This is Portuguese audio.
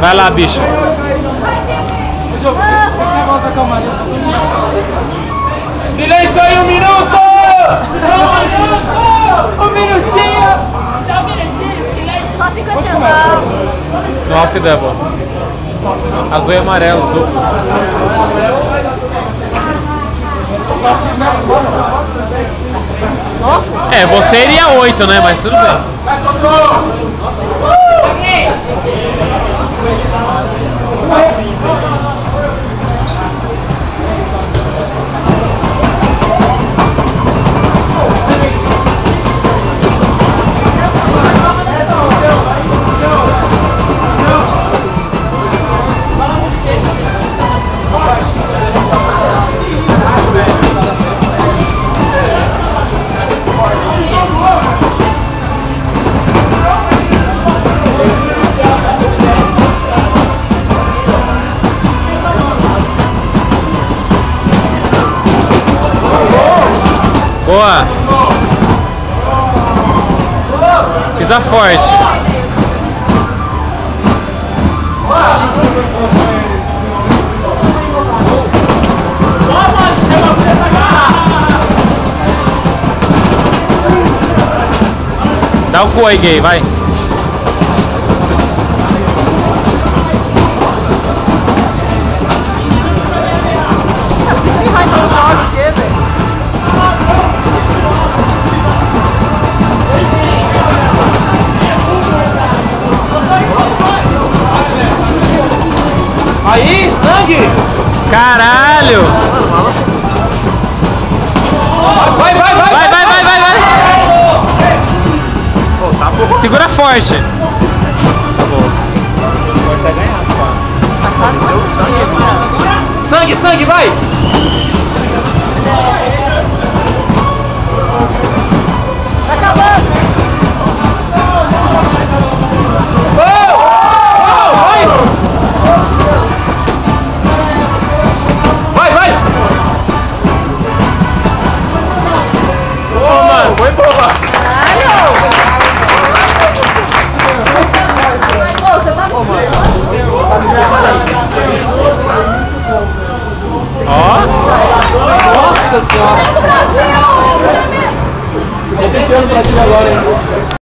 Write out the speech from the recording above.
Vai lá, bicho. Silêncio aí, um minuto! Um minutinho! Só um minutinho, silêncio. Só 50 centavos. No off double. Azul e amarelo, duplo. Nossa. É, você iria 8, né? Mas tudo bem. Boa! Pisa forte. Dá o cu aí, gay, vai. Caralho! Vai, vai, vai! Vai, vai, vai, vai, vai! Segura forte. Sangue, sangue, vai! Nossa senhora! Tô tentando pra ti agora, hein?